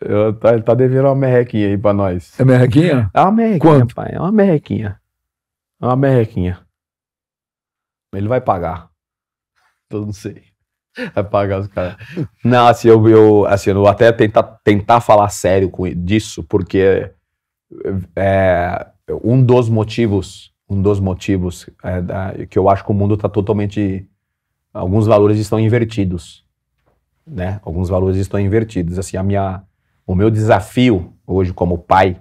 Eu, tá, ele tá devendo uma merrequinha aí pra nós. É merrequinha? É uma merrequinha, Quanto? pai. É uma merrequinha. É uma merrequinha. Ele vai pagar. Eu não sei. Vai pagar os caras. Não, assim, eu, eu, assim, eu vou até tentar, tentar falar sério com, disso, porque é, um dos motivos, um dos motivos é, da- que eu acho que o mundo está totalmente. Alguns valores estão invertidos. Né? Alguns valores estão invertidos. Assim, a minha, o meu desafio hoje como pai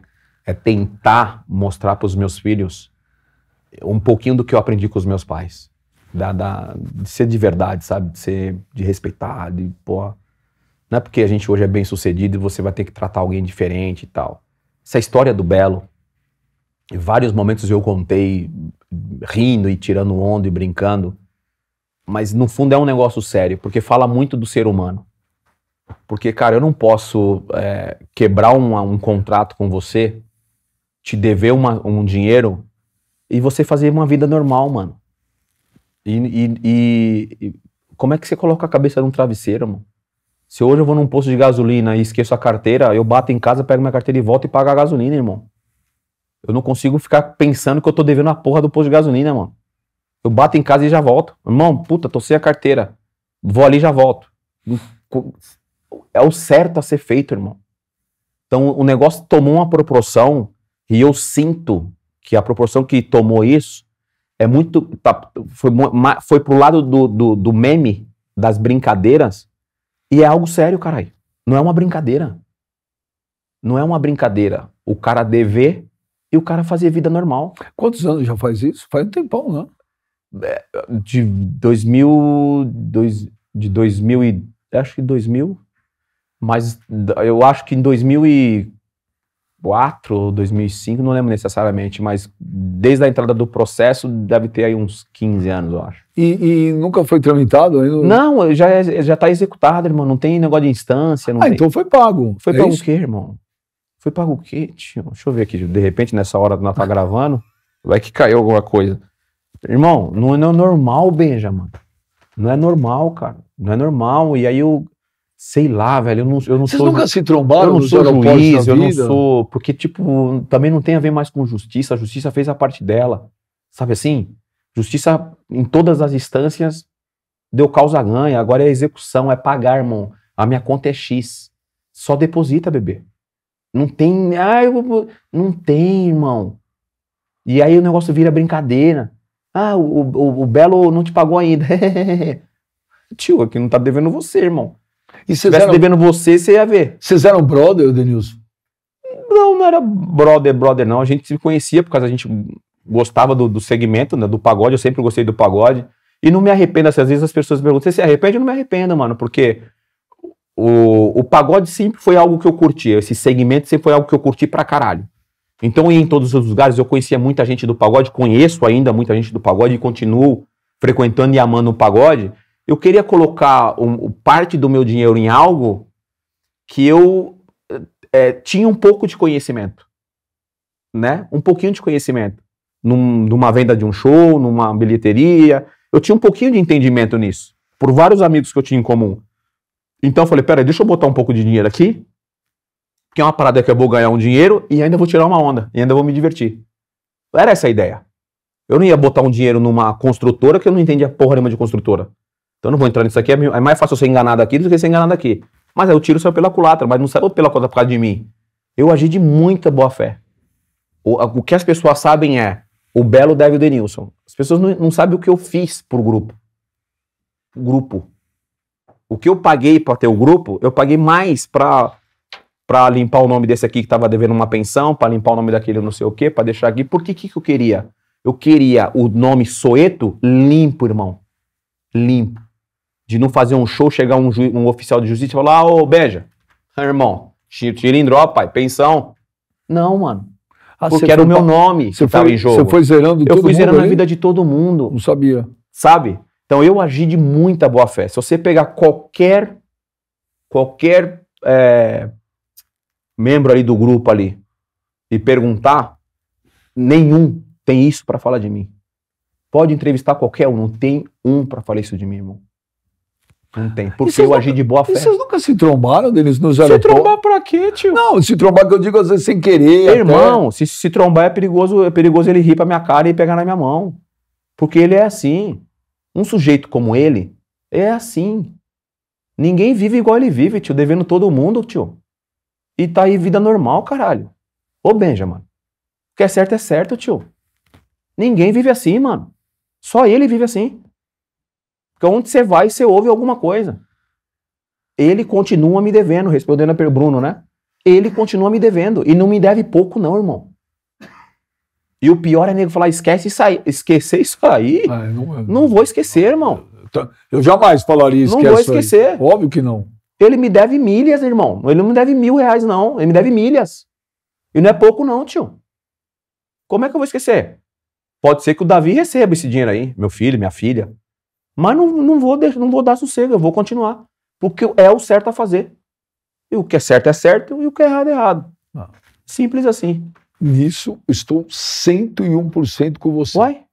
é tentar mostrar para os meus filhos um pouquinho do que eu aprendi com os meus pais. Da, da- de ser de verdade, sabe? De ser, de respeitar, de, pô... Não é porque a gente hoje é bem sucedido e você vai ter que tratar alguém diferente e tal. Essa história do Belo, em vários momentos eu contei rindo e tirando onda e brincando, mas no fundo é um negócio sério, porque fala muito do ser humano. Porque, cara, eu não posso é, quebrar um, um contrato com você, te dever uma- um dinheiro e você fazer uma vida normal, mano. E, e- e- e como é que você coloca a cabeça num travesseiro, mano? Se hoje eu vou num posto de gasolina e esqueço a carteira, eu bato em casa, pego minha carteira e volto e pago a gasolina, irmão. Eu não consigo ficar pensando que eu tô devendo a porra do posto de gasolina, mano. Eu bato em casa e já volto. Irmão, puta, tô sem a carteira. Vou ali e já volto. É o certo a ser feito, irmão. Então o negócio tomou uma proporção e eu sinto que a proporção que tomou isso é muito. tá- foi, foi pro lado do, do, do meme, das brincadeiras, e é algo sério, caralho. Não é uma brincadeira. Não é uma brincadeira. O cara dever e o cara fazer vida normal. Quantos anos já faz isso? Faz um tempão, né? De 2000. Dois, de 2000 e. Acho que 2000. Mas eu acho que em 2004 ou 2005, não lembro necessariamente, mas desde a entrada do processo deve ter aí uns 15 anos, eu acho. E, e nunca foi tramitado ainda? Não, já, já tá executado, irmão. Não tem negócio de instância. Não Ah, tem. então foi pago. Foi É pago isso? o quê, irmão? Foi pago o quê, tio? Deixa eu ver aqui. De repente, nessa hora nós tá gravando, vai que caiu alguma coisa. Irmão, não é não é normal, Benja, mano. Não é normal, cara. Não é normal. E aí eu, sei lá, velho, eu não, eu não Vocês sou. nunca se trombaram eu não sou juiz, eu não sou. Porque, tipo, também não tem a ver mais com justiça. A justiça fez a parte dela. Sabe assim? Justiça, em todas as instâncias, deu causa ganha. Agora é execução, é pagar, irmão. A minha conta é X. Só deposita, bebê. Não tem. Ah, eu não tem, irmão. E aí o negócio vira brincadeira. Ah, o, o, o Belo não te pagou ainda. Tio, aqui não tá devendo você, irmão. E Se tivesse eram, devendo você, você ia ver. vocês eram brother, Denilson? Não, não era brother, brother, não. A gente se conhecia por causa a gente gostava do, do segmento, né, do pagode. Eu sempre gostei do pagode. E não me arrependo. assim, às vezes as pessoas perguntam: você se arrepende? Eu não me arrependo, mano, porque o, o pagode sempre foi algo que eu curti. Esse segmento sempre foi algo que eu curti pra caralho. Então, em todos os lugares, eu conhecia muita gente do pagode, conheço ainda muita gente do pagode e continuo frequentando e amando o pagode. Eu queria colocar um- parte do meu dinheiro em algo que eu é, tinha um pouco de conhecimento, né? Um pouquinho de conhecimento. Num- numa venda de um show, numa bilheteria. Eu tinha um pouquinho de entendimento nisso. Por vários amigos que eu tinha em comum. Então eu falei, peraí, deixa eu botar um pouco de dinheiro aqui. Que é uma parada que eu vou ganhar um dinheiro e ainda vou tirar uma onda. E ainda vou me divertir. Era essa a ideia. Eu não ia botar um dinheiro numa construtora que eu não entendia porra nenhuma de construtora. Então eu não vou entrar nisso aqui. É é mais fácil eu ser enganado aqui do que ser enganado aqui. Mas aí o tiro saiu pela culatra, mas não saiu pela coisa por causa de mim. Eu agi de muita boa fé. O, o que as pessoas sabem é o Belo deve o Denilson. As pessoas não, não sabem o que eu fiz pro grupo. O grupo. O que eu paguei para ter o grupo, eu paguei mais pra para limpar o nome desse aqui que tava devendo uma pensão, para limpar o nome daquele não sei o quê, para deixar aqui. Por que que eu queria? Eu queria o nome Soeto limpo, irmão. Limpo de não fazer um show, chegar um, ju- um oficial de justiça e falar, ô, Beja, irmão, ti- cilindro, pai, pensão. Não, mano. Ah, Porque era o meu nome que tava em jogo. você foi zerando eu fui zerando a vida de todo mundo, Não sabia. sabe? Então eu agi de muita boa fé. Se você pegar qualquer, qualquer é, membro ali do grupo ali e perguntar, nenhum tem isso pra falar de mim. Pode entrevistar qualquer um, não tem um pra falar isso de mim, irmão. Não tem. Porque eu agi de boa E fé. vocês nunca se trombaram, Denis, nos Se aeroportos? trombar pra quê, tio? Não, se trombar que eu digo às vezes sem querer. até. Irmão, se se trombar é perigoso, é perigoso ele rir pra minha cara e pegar na minha mão. Porque ele é assim. Um sujeito como ele é assim. Ninguém vive igual ele vive, tio, devendo todo mundo, tio. E tá aí vida normal, caralho. Ô, Benja, mano. O que é certo é certo, tio. Ninguém vive assim, mano. Só ele vive assim. Porque onde você vai, você ouve alguma coisa. Ele continua me devendo, respondendo a Bruno, né? Ele continua me devendo. E não me deve pouco, não, irmão. E o pior é nego falar, esquece isso aí. Esquecer isso aí? Ah, não, Não vou esquecer, irmão. eu jamais falaria Não esquece vou isso aí. esquecer. Óbvio que não. Ele me deve milhas, irmão. Ele não me deve mil reais, não. Ele me deve milhas. E não é pouco, não, tio. Como é que eu vou esquecer? Pode ser que o Davi receba esse dinheiro aí, meu filho, minha filha. Mas não, não, vou, deixar, não vou dar sossego, eu vou continuar. Porque é o certo a fazer. E o que é certo é certo e o que é errado é errado. Ah. Simples assim. Nisso, estou 101% com você. Uai?